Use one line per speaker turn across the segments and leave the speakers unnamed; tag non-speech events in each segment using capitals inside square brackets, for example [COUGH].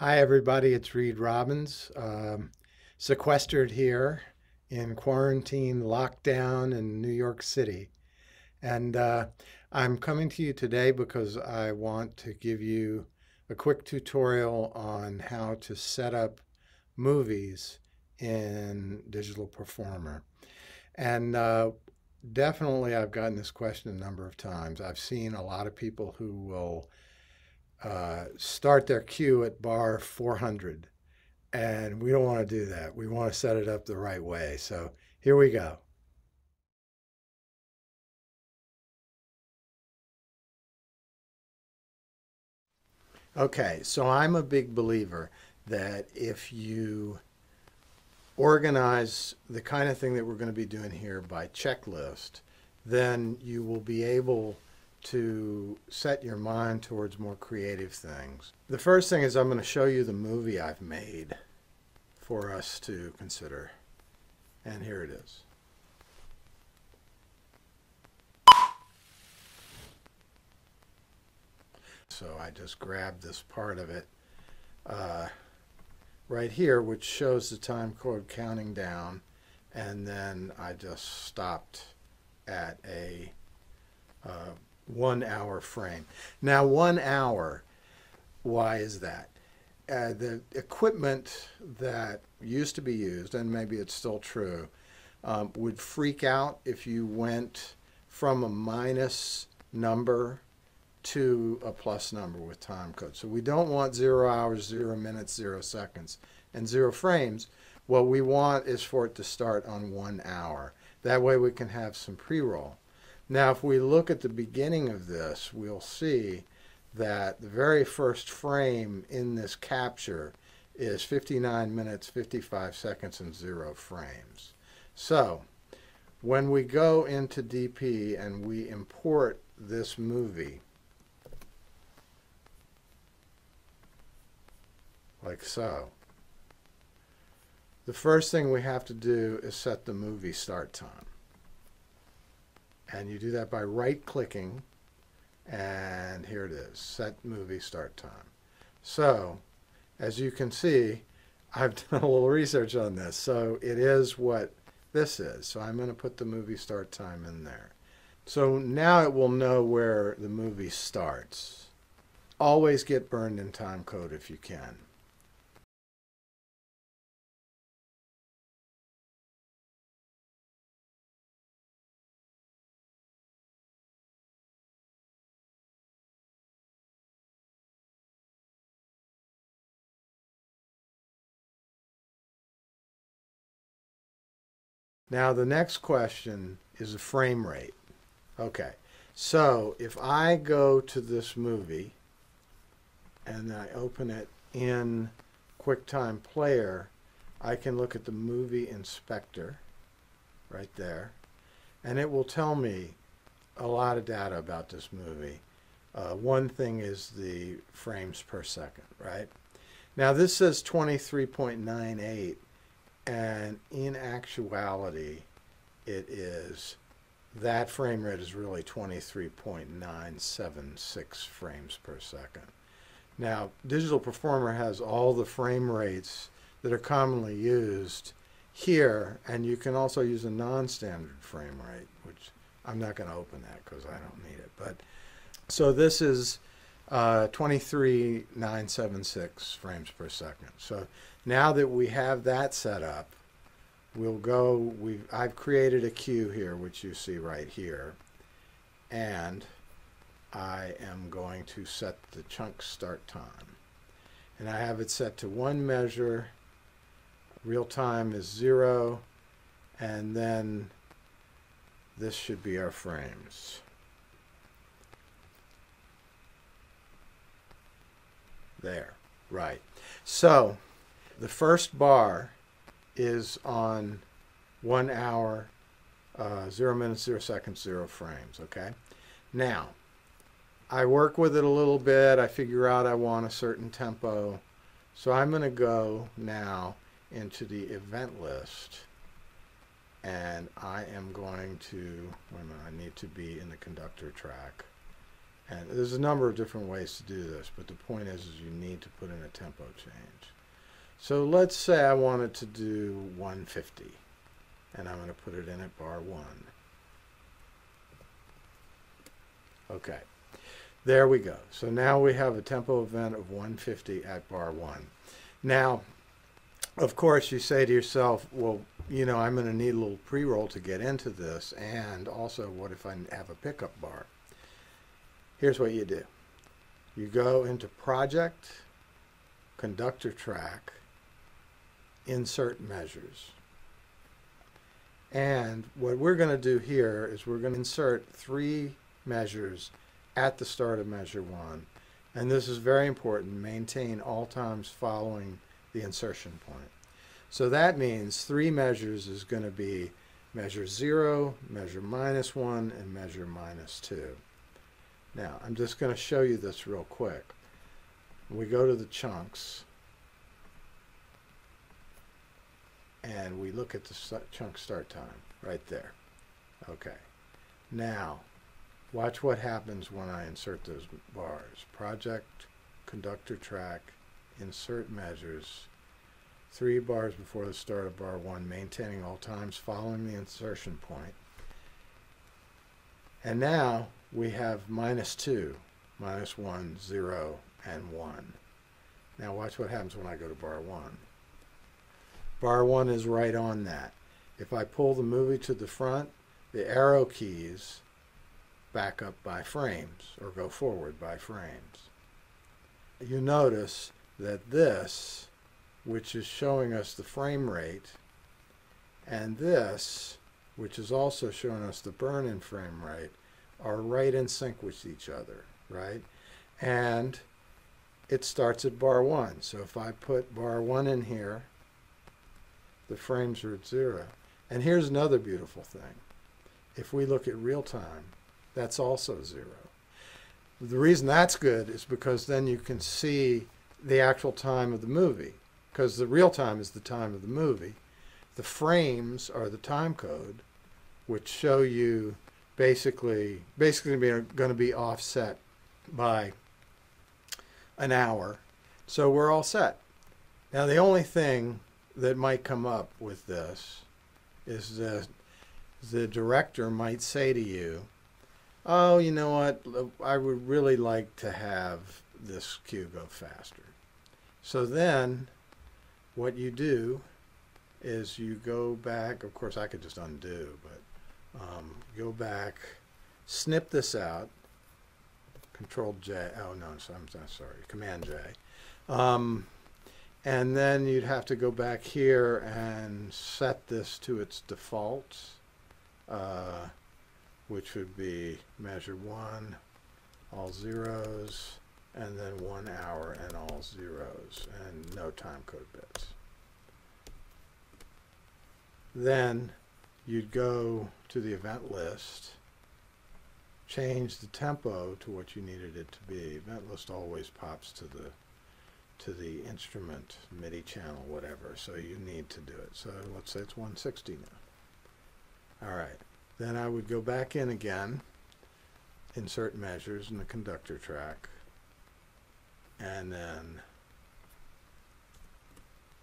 Hi, everybody. It's Reed Robins, um, sequestered here in quarantine, lockdown in New York City. And uh, I'm coming to you today because I want to give you a quick tutorial on how to set up movies in Digital Performer. And uh, definitely, I've gotten this question a number of times. I've seen a lot of people who will uh, start their cue at bar 400. And we don't want to do that. We want to set it up the right way. So here we go. Okay, so I'm a big believer that if you organize the kind of thing that we're going to be doing here by checklist, then you will be able to set your mind towards more creative things. The first thing is I'm going to show you the movie I've made for us to consider. And here it is. So I just grabbed this part of it uh, right here, which shows the time code counting down. And then I just stopped at a uh, one hour frame. Now, one hour, why is that? Uh, the equipment that used to be used, and maybe it's still true, um, would freak out if you went from a minus number to a plus number with time code. So we don't want zero hours, zero minutes, zero seconds, and zero frames. What we want is for it to start on one hour. That way we can have some pre-roll. Now, if we look at the beginning of this, we'll see that the very first frame in this capture is 59 minutes, 55 seconds, and zero frames. So, when we go into DP and we import this movie, like so. The first thing we have to do is set the movie start time. And you do that by right clicking and here it is, set movie start time. So as you can see, I've [LAUGHS] done a little research on this. So it is what this is. So I'm going to put the movie start time in there. So now it will know where the movie starts. Always get burned in time code if you can. Now the next question is the frame rate. Okay, so if I go to this movie and I open it in QuickTime Player, I can look at the movie inspector right there and it will tell me a lot of data about this movie. Uh, one thing is the frames per second, right? Now this says 23.98 and in actuality, it is that frame rate is really 23.976 frames per second. Now, Digital Performer has all the frame rates that are commonly used here, and you can also use a non-standard frame rate, which I'm not going to open that because I don't need it. But so this is uh, 23,976 frames per second. So now that we have that set up, we'll go, we've, I've created a cue here, which you see right here. And I am going to set the chunk start time. And I have it set to one measure, real time is zero, and then this should be our frames. There, right. So the first bar is on one hour, uh, zero minutes, zero seconds, zero frames, okay? Now, I work with it a little bit. I figure out I want a certain tempo. So I'm going to go now into the event list and I am going to, wait a minute, I need to be in the conductor track And there's a number of different ways to do this, but the point is, is you need to put in a tempo change. So let's say I wanted to do 150, and I'm going to put it in at bar 1. Okay, there we go. So now we have a tempo event of 150 at bar 1. Now, of course, you say to yourself, well, you know, I'm going to need a little pre-roll to get into this, and also what if I have a pickup bar? here's what you do. You go into project, conductor track, insert measures. And what we're going to do here is we're going to insert three measures at the start of measure one. And this is very important, maintain all times following the insertion point. So that means three measures is going to be measure zero, measure minus one, and measure minus two. Now, I'm just going to show you this real quick. We go to the chunks, and we look at the chunk start time right there. Okay. Now, watch what happens when I insert those bars. Project, conductor track, insert measures, three bars before the start of bar one, maintaining all times following the insertion point. And now we have minus 2, minus 1, 0, and 1. Now watch what happens when I go to bar 1. Bar 1 is right on that. If I pull the movie to the front, the arrow keys back up by frames or go forward by frames. You notice that this, which is showing us the frame rate, and this, which is also showing us the burn-in frame rate, are right in sync with each other, right? And it starts at bar 1. So if I put bar 1 in here, the frames are at 0. And here's another beautiful thing. If we look at real time, that's also 0. The reason that's good is because then you can see the actual time of the movie. Because the real time is the time of the movie. The frames are the time code, which show you basically basically going to be offset by an hour. So we're all set. Now the only thing that might come up with this is that the director might say to you, "Oh, you know what? I would really like to have this cue go faster." So then what you do is you go back. Of course, I could just undo, but um, go back, snip this out, Control J, oh no, I'm, I'm sorry, Command J. Um, and then you'd have to go back here and set this to its default, uh, which would be measure one, all zeros, and then one hour and all zeros, and no time code bits. Then you'd go to the event list, change the tempo to what you needed it to be. Event list always pops to the to the instrument MIDI channel, whatever. So you need to do it. So let's say it's 160 now. All right. Then I would go back in again, insert measures in the conductor track, and then,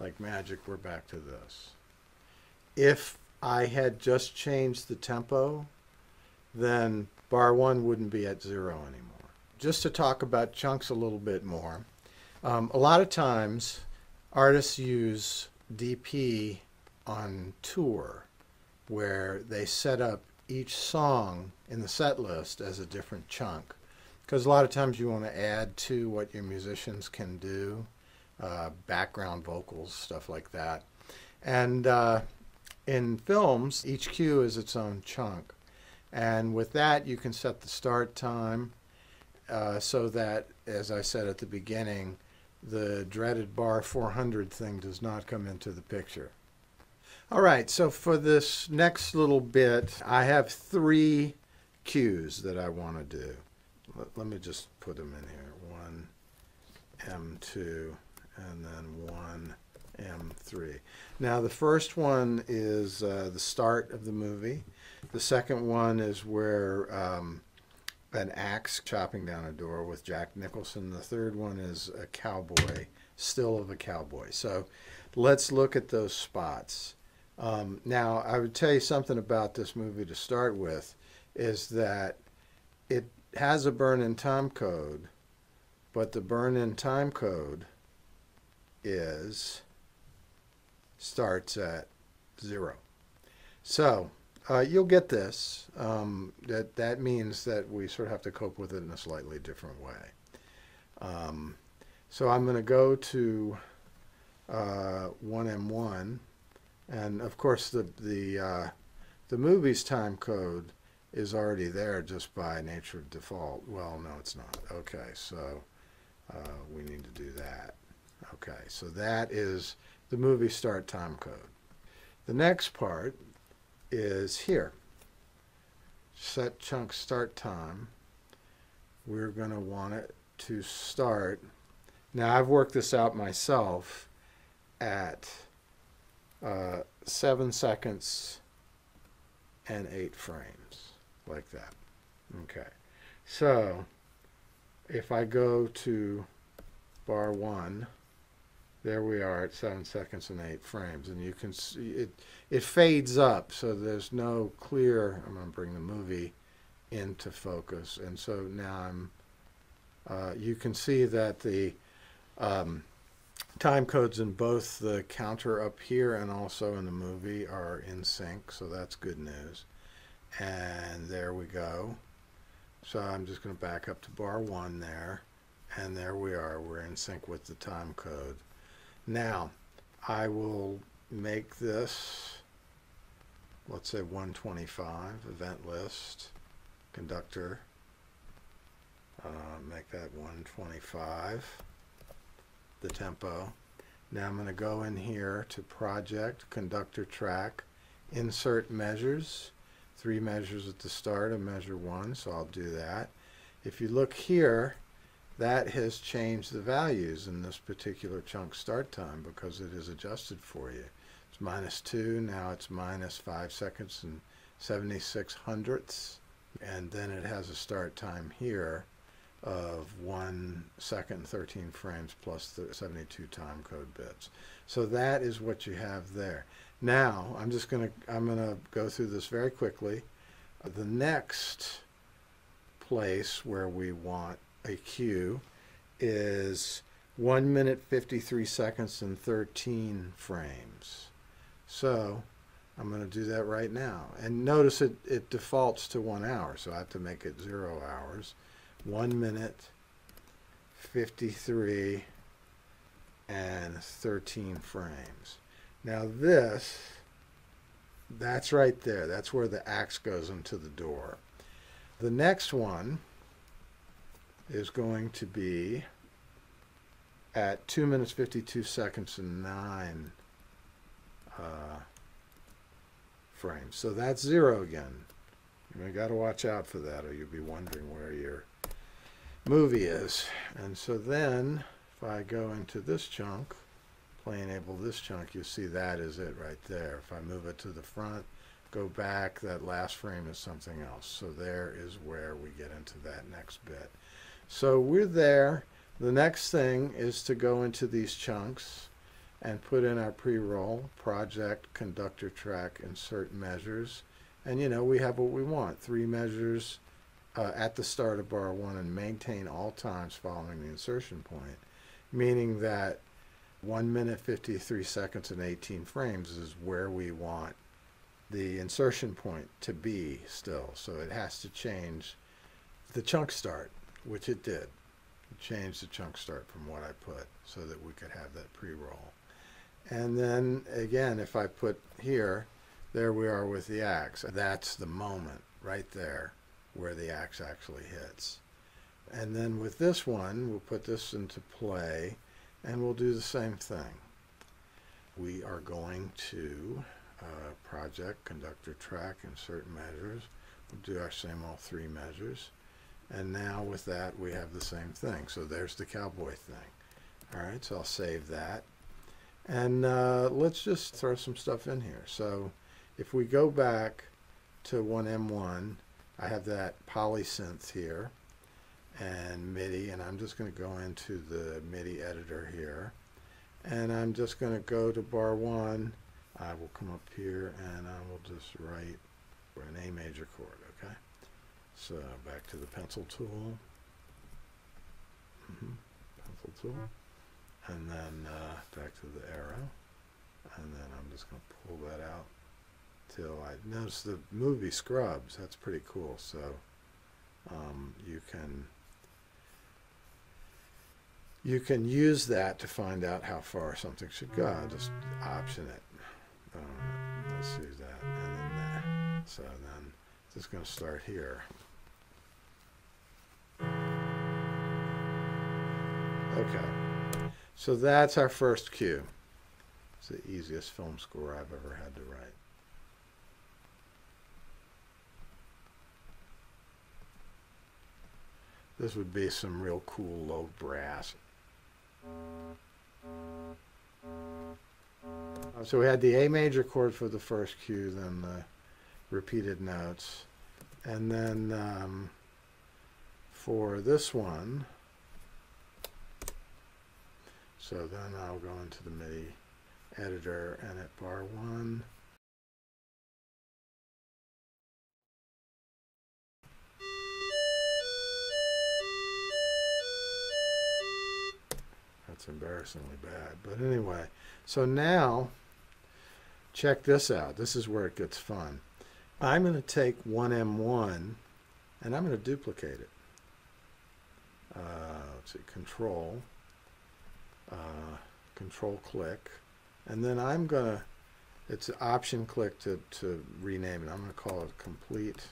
like magic, we're back to this. If I had just changed the tempo, then bar one wouldn't be at zero anymore. Just to talk about chunks a little bit more, um, a lot of times artists use DP on tour where they set up each song in the set list as a different chunk. Because a lot of times you want to add to what your musicians can do, uh, background vocals, stuff like that. And uh, in films, each cue is its own chunk. And with that, you can set the start time uh, so that, as I said at the beginning, the dreaded bar 400 thing does not come into the picture. All right, so for this next little bit, I have three cues that I want to do. Let, let me just put them in here. One, M2, and then one, M3. Now, the first one is uh, the start of the movie. The second one is where um, an axe chopping down a door with Jack Nicholson. The third one is a cowboy, still of a cowboy. So let's look at those spots. Um, now, I would tell you something about this movie to start with is that it has a burn in time code, but the burn in time code is starts at zero. So uh, you'll get this. Um, that that means that we sort of have to cope with it in a slightly different way. Um, so I'm going to go to uh, 1M1, and of course the the uh, the movie's time code is already there just by nature of default. Well, no, it's not. Okay, so uh, we need to do that. Okay, so that is the movie start time code. The next part is here. Set chunk start time. We're going to want it to start. Now I've worked this out myself at uh, 7 seconds and 8 frames, like that. Okay, so if I go to bar 1, there we are at 7 seconds and 8 frames, and you can see it, it fades up, so there's no clear, I'm going to bring the movie into focus, and so now I'm, uh, you can see that the um, time codes in both the counter up here and also in the movie are in sync, so that's good news. And there we go. So I'm just going to back up to bar one there, and there we are. We're in sync with the time code. Now, I will make this, let's say 125, event list, conductor, uh, make that 125 the tempo. Now I'm going to go in here to project, conductor track, insert measures, three measures at the start of measure one, so I'll do that. If you look here, that has changed the values in this particular chunk start time because it is adjusted for you. It's minus 2, now it's minus 5 seconds and 76 hundredths, and then it has a start time here of 1 second 13 frames plus the 72 time code bits. So that is what you have there. Now, I'm just going to I'm going to go through this very quickly. The next place where we want a cue is 1 minute 53 seconds and 13 frames. So I'm going to do that right now. And notice it, it defaults to one hour, so I have to make it zero hours. 1 minute 53 and 13 frames. Now this, that's right there. That's where the axe goes into the door. The next one is going to be at 2 minutes 52 seconds and 9 uh, frames. So that's zero again. You got to watch out for that or you'll be wondering where you're movie is. And so then, if I go into this chunk, play enable this chunk, you see that is it right there. If I move it to the front, go back, that last frame is something else. So there is where we get into that next bit. So we're there. The next thing is to go into these chunks and put in our pre-roll, project, conductor track, insert measures. And you know, we have what we want, three measures, uh, at the start of bar one and maintain all times following the insertion point, meaning that 1 minute 53 seconds and 18 frames is where we want the insertion point to be still. So it has to change the chunk start, which it did. It changed the chunk start from what I put so that we could have that pre-roll. And then again, if I put here, there we are with the axe. That's the moment right there where the axe actually hits. And then with this one, we'll put this into play and we'll do the same thing. We are going to uh, project, conductor track, insert measures. We'll do our same all three measures. And now with that, we have the same thing. So there's the cowboy thing. All right, so I'll save that. And uh, let's just throw some stuff in here. So if we go back to 1M1, I have that polysynth here and MIDI, and I'm just going to go into the MIDI editor here, and I'm just going to go to bar one. I will come up here and I will just write an A major chord? So back to the pencil tool, mm -hmm. pencil tool, and then uh, back to the arrow, and then I'm just going to pull that out till I notice the movie Scrubs. That's pretty cool. So um, you can you can use that to find out how far something should go. Just option it. Um, let's see that, and then there. So then just going to start here. Okay, so that's our first cue. It's the easiest film score I've ever had to write. This would be some real cool low brass. Uh, so we had the A major chord for the first cue, then the repeated notes. And then um, for this one, so then I'll go into the MIDI editor and at bar one, That's embarrassingly bad. But anyway, so now check this out. This is where it gets fun. I'm going to take 1M1 and I'm going to duplicate it. Uh, let's see, control, uh, control click, and then I'm going to, it's option click to, to rename it. I'm going to call it complete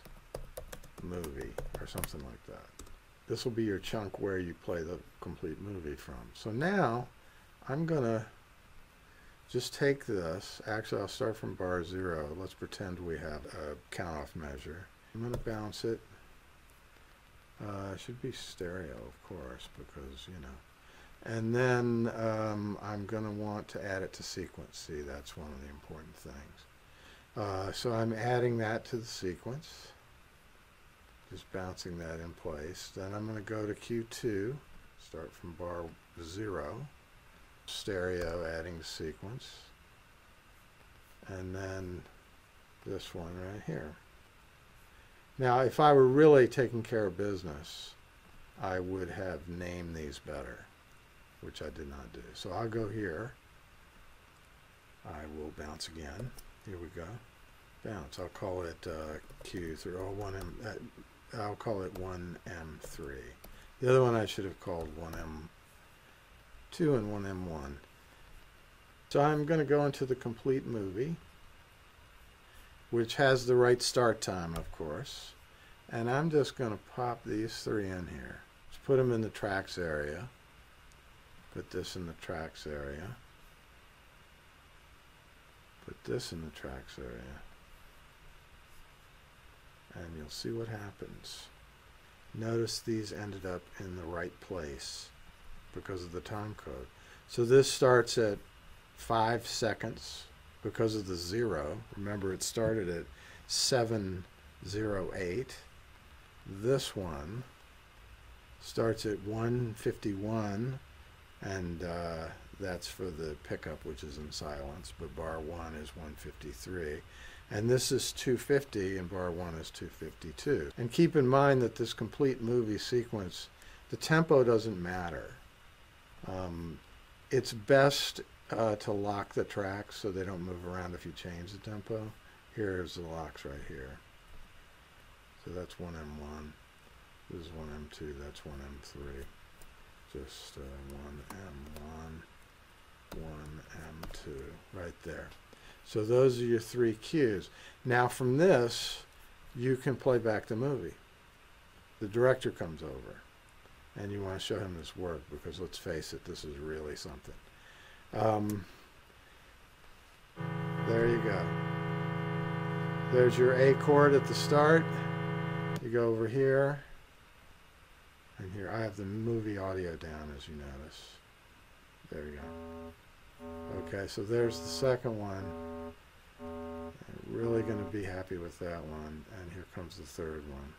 movie or something like that this will be your chunk where you play the complete movie from. So now I'm going to just take this. Actually, I'll start from bar zero. Let's pretend we have a count off measure. I'm going to bounce it. Uh, it should be stereo, of course, because, you know. And then um, I'm going to want to add it to sequence. See, that's one of the important things. Uh, so I'm adding that to the sequence just bouncing that in place. Then I'm going to go to Q2, start from bar 0, stereo adding sequence, and then this one right here. Now, if I were really taking care of business, I would have named these better, which I did not do. So I'll go here. I will bounce again. Here we go. Bounce. I'll call it uh, Q3 or 1M. Uh, I'll call it 1M3. The other one I should have called 1M2 and 1M1. So I'm going to go into the complete movie, which has the right start time, of course. And I'm just going to pop these three in here. Let's put them in the tracks area. Put this in the tracks area. Put this in the tracks area and you'll see what happens. Notice these ended up in the right place because of the time code. So this starts at 5 seconds because of the zero. Remember it started at 708. This one starts at 151 and uh, that's for the pickup which is in silence but bar 1 is 153 and this is 250 and bar 1 is 252. And keep in mind that this complete movie sequence, the tempo doesn't matter. Um, it's best uh, to lock the tracks so they don't move around if you change the tempo. Here's the locks right here. So that's 1M1. This is 1M2, that's 1M3. Just uh, 1M1, 1M2, right there. So those are your three cues. Now from this, you can play back the movie. The director comes over and you want to show him this work because let's face it, this is really something. Um, there you go. There's your A chord at the start. You go over here. And here, I have the movie audio down as you notice. There you go. Okay, so there's the second one. I'm really going to be happy with that one. And here comes the third one.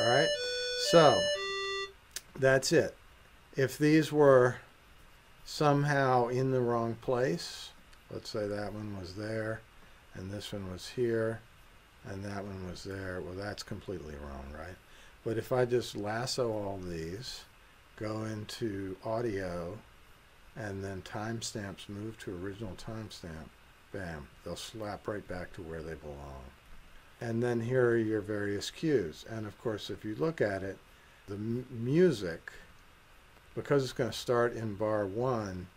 All right, so that's it. If these were somehow in the wrong place, let's say that one was there, and this one was here, and that one was there, well, that's completely wrong, right? But if I just lasso all these, go into audio, and then timestamps move to original timestamp, bam, they'll slap right back to where they belong. And then here are your various cues. And of course, if you look at it, the music, because it's going to start in bar one,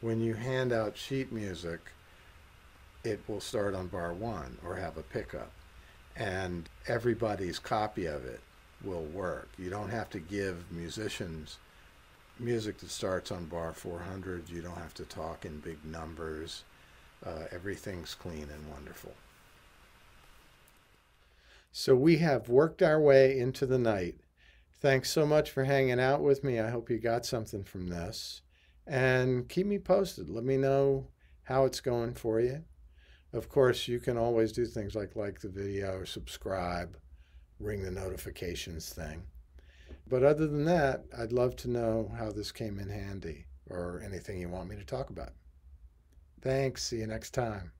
when you hand out sheet music, it will start on bar one or have a pickup. And everybody's copy of it will work. You don't have to give musicians music that starts on bar 400. You don't have to talk in big numbers. Uh, everything's clean and wonderful. So we have worked our way into the night. Thanks so much for hanging out with me. I hope you got something from this. And keep me posted. Let me know how it's going for you. Of course, you can always do things like like the video subscribe, ring the notifications thing. But other than that, I'd love to know how this came in handy or anything you want me to talk about. Thanks. See you next time.